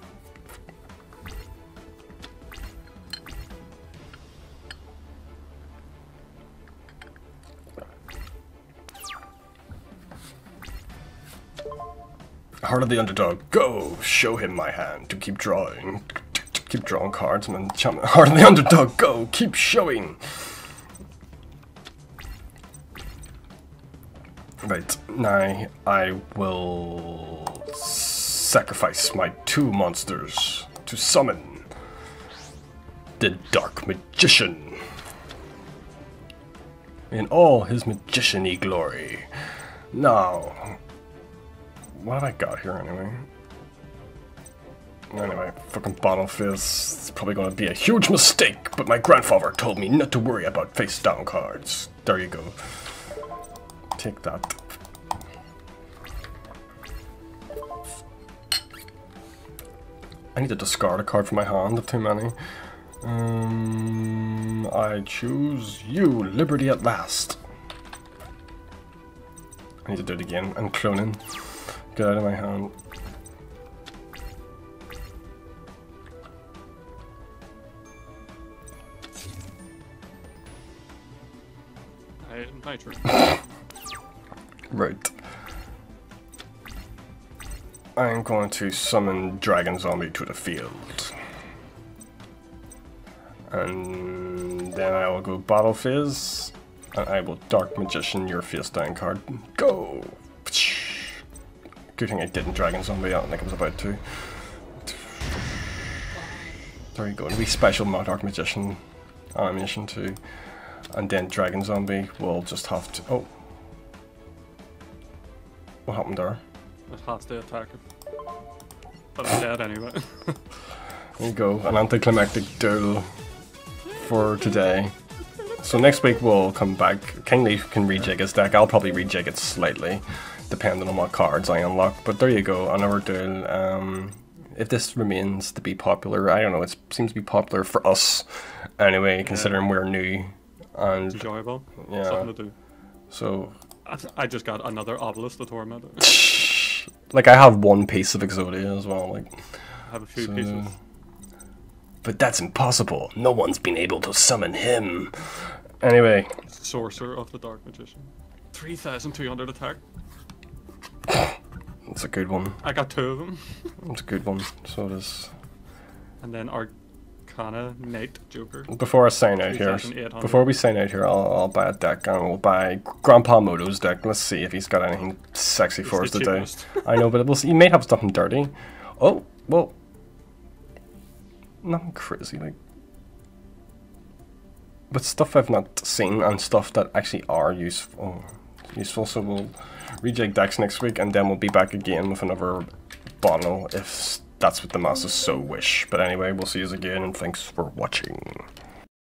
A: Heart of the Underdog, go! Show him my hand to keep drawing. Keep drawing cards and then Heart of the Underdog, go! Keep showing! Right, now I will sacrifice my two monsters to summon the Dark Magician in all his magician-y glory. Now, what have I got here anyway? Anyway, fucking bottle fizz. It's probably gonna be a huge mistake, but my grandfather told me not to worry about face down cards. There you go. Take that. I need to discard a card from my hand too many. Um, I choose you, Liberty at last. I need to do it again. I'm cloning. Get out of my hand.
B: I, turn.
A: Right. I'm going to summon Dragon Zombie to the field. And then I will go Battle Fizz. And I will Dark Magician your face down card. Go! Good thing I didn't Dragon Zombie, I don't think I was about to. There you go, and we special Dark Magician animation too. And then Dragon Zombie will just have to. Oh. What happened there?
B: It has to attack it. But I'm dead anyway.
A: There you go, an anticlimactic duel for today. So next week we'll come back. King Leaf can rejig his deck. I'll probably rejig it slightly, depending on what cards I unlock. But there you go, another duel. Um, if this remains to be popular, I don't know. It seems to be popular for us anyway, considering we're new. And
B: Enjoyable.
A: Yeah.
B: Something to do.
A: so,
B: I, I just got another obelisk to torment.
A: like, I have one piece of Exodia as well. Like,
B: I have a few
A: So-
B: pieces.
A: but that's impossible. No one's been able to summon him. Anyway,
B: Sorcerer of the Dark Magician. 3,200 attack.
A: It's a good one.
B: I got two of them.
A: It's a good one. So does.
B: And then Arcana Knight Joker.
A: Before I sign out here, before we sign out here, I'll, I'll buy a deck and we'll buy Grandpa Muto's deck. Let's see if he's got anything sexy for us today. I know, but we'll see. He may have something dirty. Oh, well, nothing crazy like. But stuff I've not seen and stuff that actually are useful. Useful. So we'll reject decks next week, and then we'll be back again with another bottle if that's what the masses so wish. But anyway, we'll see you again, and thanks for watching.